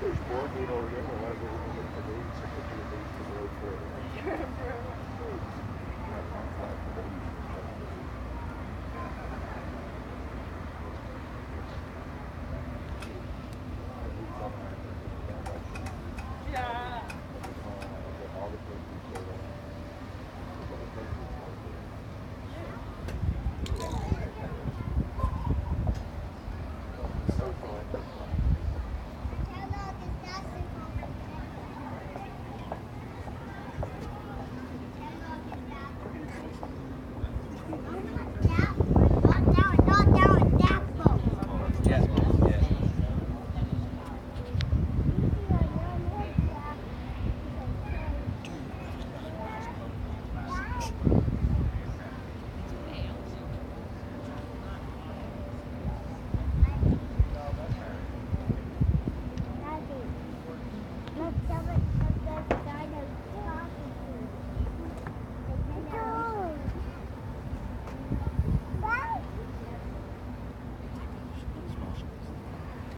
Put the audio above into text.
there's more meat over there, a lot of it will be for days, it